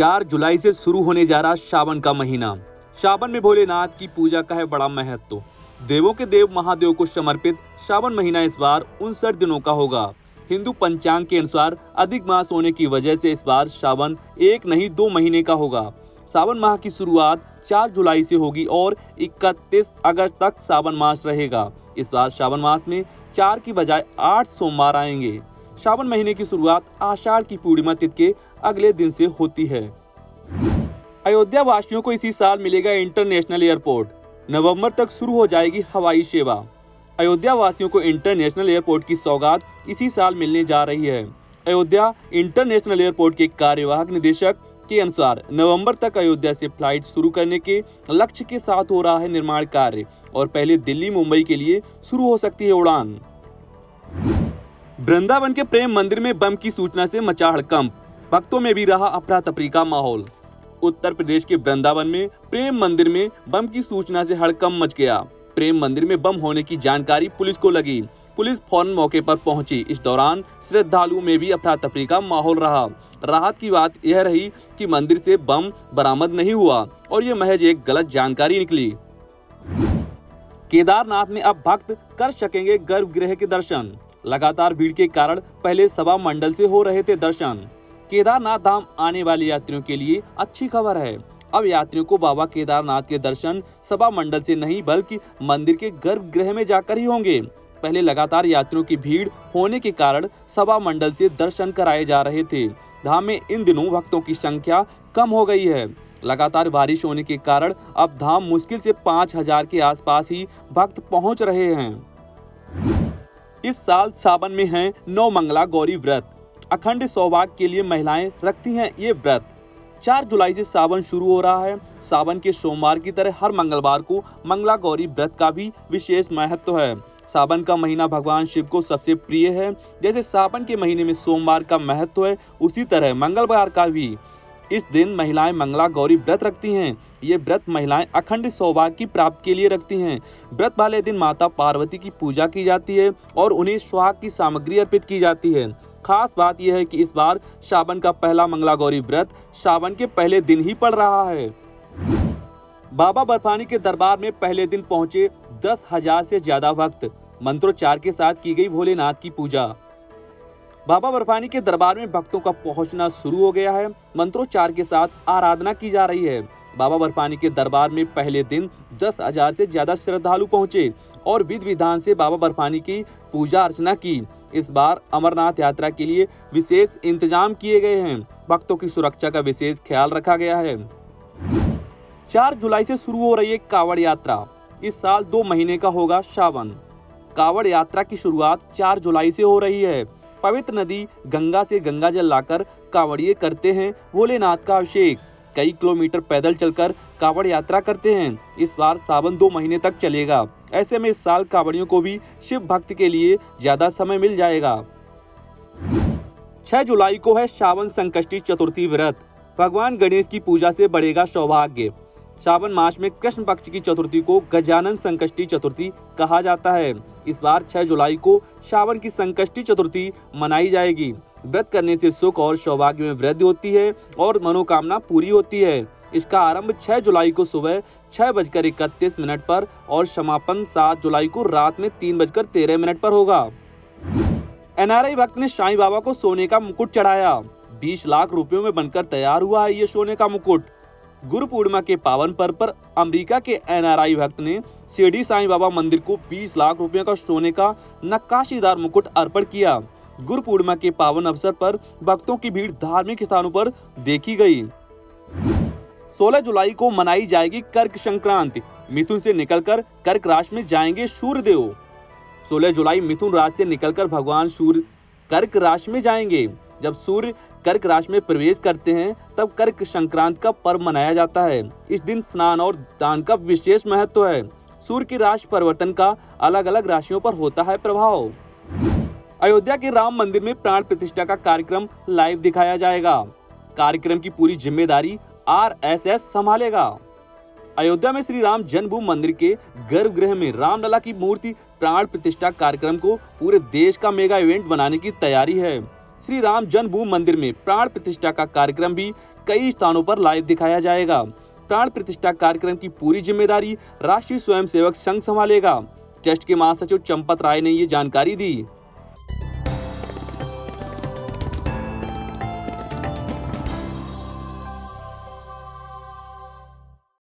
चार जुलाई से शुरू होने जा रहा सावन का महीना। सावन में भोलेनाथ की पूजा का है बड़ा महत्व। देवों के देव महादेव को समर्पित सावन महीना इस बार उनसठ दिनों का होगा। हिंदू पंचांग के अनुसार अधिक मास होने की वजह से इस बार सावन एक नहीं दो महीने का होगा। सावन माह की शुरुआत 4 जुलाई से होगी और 31 अगस्त तक सावन मास रहेगा। इस बार सावन मास में चार की बजाय आठ सोमवार आएँगे। सावन महीने की शुरुआत आषाढ़ की पूर्णिमा तिथि के अगले दिन से होती है। अयोध्या वासियों को इसी साल मिलेगा इंटरनेशनल एयरपोर्ट। नवंबर तक शुरू हो जाएगी हवाई सेवा। अयोध्या वासियों को इंटरनेशनल एयरपोर्ट की सौगात इसी साल मिलने जा रही है। अयोध्या इंटरनेशनल एयरपोर्ट के कार्यवाहक निदेशक के अनुसार नवंबर तक अयोध्या से फ़्लाइट शुरू करने के लक्ष्य के साथ हो रहा है निर्माण कार्य और पहले दिल्ली, मुंबई के लिए शुरू हो सकती है उड़ान। वृंदावन के प्रेम मंदिर में बम की सूचना से मचा हड़कंप भक्तों में भी रहा अफरा तफरी का माहौल। उत्तर प्रदेश के वृंदावन में प्रेम मंदिर में बम की सूचना से हड़कम मच गया। प्रेम मंदिर में बम होने की जानकारी पुलिस को लगी। पुलिस फ़ौरन मौके पर पहुँची। इस दौरान श्रद्धालुओं में भी अफरा तफरी का माहौल रहा। राहत की बात यह रही कि मंदिर से बम बरामद नहीं हुआ और ये महज एक गलत जानकारी निकली। केदारनाथ में अब भक्त कर सकेंगे गर्भगृह के दर्शन। लगातार भीड़ के कारण पहले सभा मंडल से हो रहे थे दर्शन। केदारनाथ धाम आने वाले यात्रियों के लिए अच्छी खबर है। अब यात्रियों को बाबा केदारनाथ के दर्शन सभा मंडल से नहीं, बल्कि मंदिर के गर्भगृह में जाकर ही होंगे। पहले लगातार यात्रियों की भीड़ होने के कारण सभा मंडल से दर्शन कराए जा रहे थे। धाम में इन दिनों भक्तों की संख्या कम हो गई है। लगातार बारिश होने के कारण अब धाम मुश्किल से पाँच हज़ार के आसपास ही भक्त पहुँच रहे हैं। इस साल सावन में है नौ मंगला गौरी व्रत। अखंड सौभाग्य के लिए महिलाएँ रखती हैं ये व्रत। चार जुलाई से सावन शुरू हो रहा है। सावन के सोमवार की तरह हर मंगलवार को मंगला गौरी व्रत का भी विशेष महत्व है। सावन का महीना भगवान शिव को सबसे प्रिय है। जैसे सावन के महीने में सोमवार का महत्व है, उसी तरह मंगलवार का भी। इस दिन महिलाएँ मंगला गौरी व्रत रखती हैं। ये व्रत महिलाएँ अखंड सौभाग्य की प्राप्ति के लिए रखती हैं। व्रत वाले दिन माता पार्वती की पूजा की जाती है और उन्हें सुहाग की सामग्री अर्पित की जाती है। खास बात यह है कि इस बार सावन का पहला मंगला गौरी व्रत सावन के पहले दिन ही पड़ रहा है। बाबा बर्फानी के दरबार में पहले दिन पहुँचे दस हज़ार से ज़्यादा भक्त। मंत्रोच्चार के साथ की गई भोलेनाथ की पूजा। बाबा बर्फानी के दरबार में भक्तों का पहुँचना शुरू हो गया है। मंत्रोच्चार के साथ आराधना की जा रही है। बाबा बर्फानी के दरबार में पहले दिन दस हज़ार से ज़्यादा श्रद्धालु पहुँचे और विधि विधान से बाबा बर्फानी की पूजा अर्चना की। इस बार अमरनाथ यात्रा के लिए विशेष इंतज़ाम किए गए हैं। भक्तों की सुरक्षा का विशेष ख्याल रखा गया है। चार जुलाई से शुरू हो रही है कावड़ यात्रा। इस साल दो महीने का होगा सावन। कावड़ यात्रा की शुरुआत चार जुलाई से हो रही है। पवित्र नदी गंगा से गंगा जल लाकर कावड़िए करते हैं भोलेनाथ का अभिषेक। कई किलोमीटर पैदल चलकर कावड़ यात्रा करते हैं। इस बार सावन दो महीने तक चलेगा। ऐसे में इस साल कावड़ियों को भी शिव भक्त के लिए ज़्यादा समय मिल जाएगा। 6 जुलाई को है सावन संकष्टी चतुर्थी व्रत। भगवान गणेश की पूजा से बढ़ेगा सौभाग्य। सावन मास में कृष्ण पक्ष की चतुर्थी को गजानन संकष्टी चतुर्थी कहा जाता है। इस बार 6 जुलाई को सावन की संकष्टी चतुर्थी मनाई जाएगी। व्रत करने से सुख और सौभाग्य में वृद्धि होती है और मनोकामना पूरी होती है। इसका आरंभ 6 जुलाई को सुबह छह बजकर इकतीस मिनट पर और समापन सात जुलाई को रात में तीन बजकर तेरह मिनट पर होगा। एनआरआई भक्त ने साईं बाबा को सोने का मुकुट चढ़ाया। 20 लाख रुपयों में बनकर तैयार हुआ है ये सोने का मुकुट। गुरु पूर्णिमा के पावन पर्व पर अमेरिका के एनआरआई भक्त ने शिरडी साईं बाबा मंदिर को 20 लाख रुपए का सोने का नक्काशीदार मुकुट अर्पण किया। गुरु पूर्णिमा के पावन अवसर पर भक्तों की भीड़ धार्मिक स्थानों पर देखी गई। 16 जुलाई को मनाई जाएगी कर्क संक्रांति। मिथुन से निकलकर कर्क राशि में जाएँगे सूर्य देव 16 जुलाई मिथुन राशि से निकलकर भगवान सूर्य कर्क राशि में जाएँगे। जब सूर्य कर्क राशि में प्रवेश करते हैं, तब कर्क संक्रांति का पर्व मनाया जाता है। इस दिन स्नान और दान का विशेष महत्व है। सूर्य की राशि परिवर्तन का अलग अलग राशियों पर होता है प्रभाव। अयोध्या के राम मंदिर में प्राण प्रतिष्ठा का कार्यक्रम लाइव दिखाया जाएगा। कार्यक्रम की पूरी ज़िम्मेदारी आर एस एस संभालेगा। अयोध्या में श्री राम जन्मभूमि मंदिर के गर्भगृह में रामलला की मूर्ति प्राण प्रतिष्ठा कार्यक्रम को पूरे देश का मेगा इवेंट बनाने की तैयारी है। श्री राम जन्मभूमि मंदिर में प्राण प्रतिष्ठा का कार्यक्रम भी कई स्थानों पर लाइव दिखाया जाएगा। प्राण प्रतिष्ठा कार्यक्रम की पूरी ज़िम्मेदारी राष्ट्रीय स्वयंसेवक संघ संभालेगा। ट्रस्ट के महासचिव चंपत राय ने ये जानकारी दी।